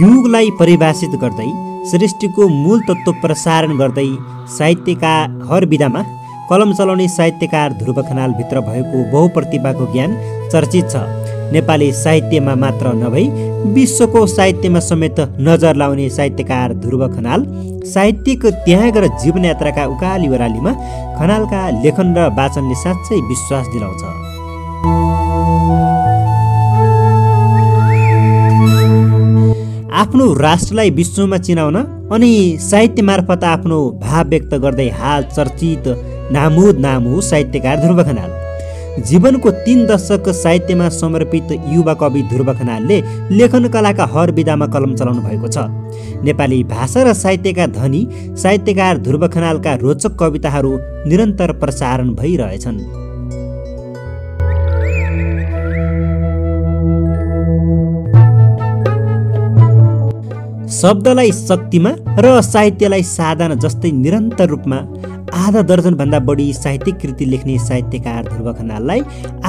युगलाई परिभाषित गर्दै सृष्टिको मूल तत्त्व प्रसारण गर्दै साहित्यका हर विधामा कलम चलाउने साहित्यकार ध्रुव खनालभित्र भएको बहुप्रतिभाको ज्ञान चर्चित छ। नेपाली साहित्यमा मात्र नभई विश्वको साहित्यमा समेत नजर लाउने साहित्यकार ध्रुव खनाल साहित्यिक त्याग र जीवनयात्राका उकाली ओह्रालीमा खनालका लेखन र वाचनले साँच्चै विश्वास दिलाउँछ। आफ्नो राष्ट्रलाई विश्वमा चिनाउन अनि साहित्य मार्फत आफ्नो भाव व्यक्त गर्दै हाल चर्चित नामुद नाम साहित्यकार ध्रुव खनाल। जीवनको तिन दशक साहित्यमा समर्पित युवा कवि ध्रुव खनालले लेखन कलाका हर विधामा कलम चलाउनु भएको छ। नेपाली भाषा र साहित्यका धनी साहित्यकार ध्रुव खनालका रोचक कविताहरू निरन्तर प्रसारण भइरहेछन्। शब्दलाई शक्तिमा र साहित्यलाई साधना जस्तै निरन्तर रूपमा आधा दर्जनभन्दा बढी साहित्यिक कृति लेख्ने साहित्यकार ध्रुव खनाललाई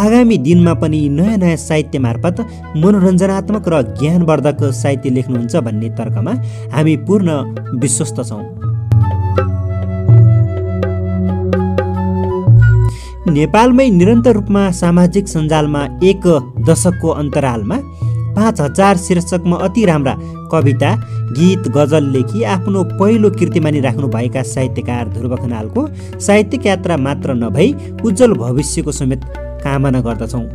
आगामी दिनमा पनि नयाँ नयाँ साहित्य मार्फत मनोरञ्जनात्मक र ज्ञानवर्धक साहित्य लेख्नुहुन्छ भन्ने तर्कमा हामी पूर्ण विश्वस्त छौँ। नेपालमै निरन्तर रूपमा सामाजिक सञ्जालमा एक दशकको अन्तरालमा पाँच हजार शीर्षकमा अति राम्रा कविता गीत गजल लेखी आफ्नो पहिलो कीर्तिमानी राख्नुभएका साहित्यकार ध्रुव खनालको साहित्यिक यात्रा मात्र नभई उज्जवल भविष्यको समेत कामना गर्दछौँ।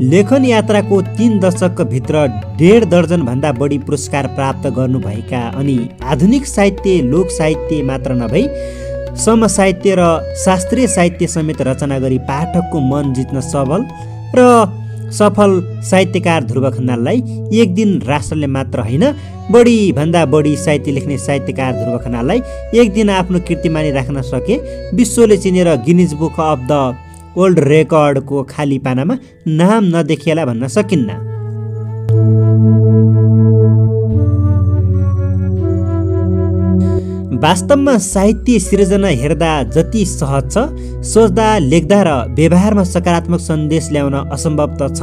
लेखन यात्राको तिन दशकभित्र डेढ दर्जनभन्दा बढी पुरस्कार प्राप्त गर्नुभएका अनि आधुनिक साहित्य लोक साहित्य मात्र नभई समसाहित्य र शास्त्रीय साहित्य समेत रचना गरी पाठकको मन जित्न सबल र सफल साहित्यकार ध्रुव खनाललाई एक दिन राष्ट्रले मात्र होइन बढीभन्दा बढी साहित्य लेख्ने साहित्यकार ध्रुव खनाललाई एक दिन आफ्नो कीर्तिमानी राख्न सके विश्वले चिनेर Guinness book of the world रेकर्डको खाली पानामा नाम नदेखिएला भन्न सकिन्न। वास्तवमा साहित्य सिर्जना हेर्दा जति सहज छ सोच्दा लेख्दा र व्यवहारमा सकारात्मक सन्देश ल्याउन असम्भव त छ।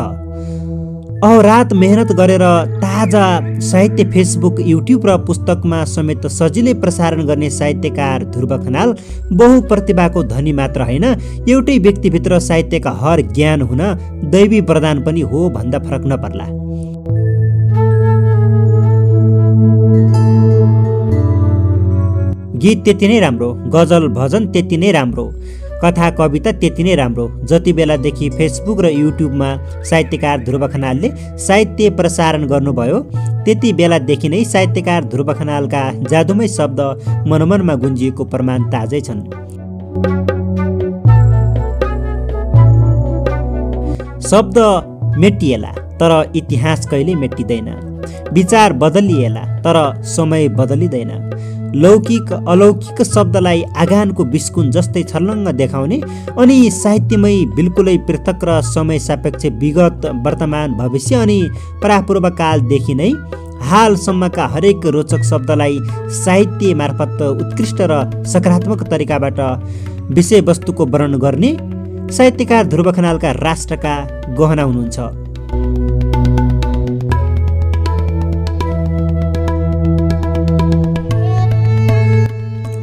अहरात मेहनत गरेर ताजा साहित्य फेसबुक युट्युब र पुस्तकमा समेत सजिलै प्रसारण गर्ने साहित्यकार ध्रुव खनाल बहुप्रतिभाको धनी मात्र होइन एउटै व्यक्तिभित्र साहित्यका हर ज्ञान हुन दैवी वरदान पनि हो भन्दा फरक नपर्ला। गीत त्यति नै राम्रो गजल भजन त्यति नै राम्रो कथा कविता त्यति नै राम्रो। जति बेलादेखि फेसबुक र युट्युबमा साहित्यकार ध्रुव खनालले साहित्य प्रसारण गर्नुभयो त्यति बेलादेखि नै साहित्यकार ध्रुव खनालका जादुमय शब्द मनमनमा गुन्जिएको प्रमाण ताजै छन्। शब्द मेटिएला तर इतिहास कहिले मेटिँदैन। विचार बदलिएला तर समय बदलिँदैन। लौकिक अलौकिक शब्दलाई आगानको बिस्कुन जस्तै छर्लङ्ग देखाउने अनि साहित्यमय बिल्कुलै पृथक र समय सापेक्ष विगत वर्तमान भविष्य अनि परापूर्व कालदेखि नै हालसम्मका हरेक रोचक शब्दलाई साहित्य मार्फत उत्कृष्ट र सकारात्मक तरिकाबाट विषयवस्तुको वर्णन गर्ने साहित्यकार ध्रुव खनालका राष्ट्रका गहना हुनुहुन्छ।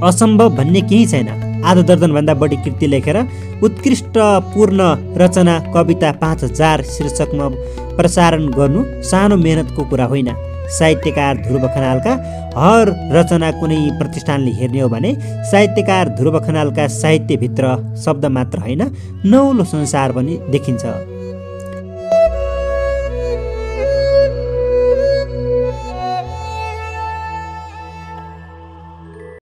असम्भव भन्ने केही छैन। आधा दर्जनभन्दा बढी कृति लेखेर उत्कृष्टपूर्ण रचना कविता पाँच हजार शीर्षकमा प्रसारण गर्नु सानो मेहनतको कुरा होइन। साहित्यकार ध्रुव खनालका हर रचना कुनै प्रतिष्ठानले हेर्ने हो भने साहित्यकार ध्रुव खनालका साहित्यभित्र शब्द मात्र होइन नौलो संसार पनि देखिन्छ।